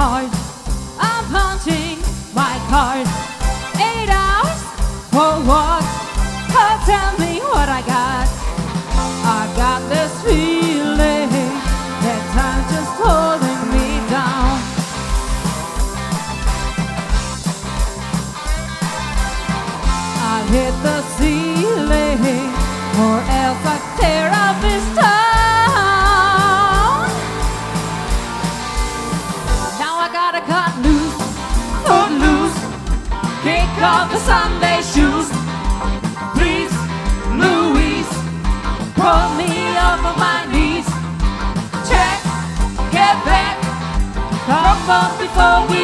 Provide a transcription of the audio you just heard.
heart. I'm punching my cards. Eight hours for what? Oh, tell me what I got. I got this feeling that time's just holding me down. I hit the sea. Kick off the Sunday shoes. Please, Louise, pull me off of my knees. Check, get back, come on before we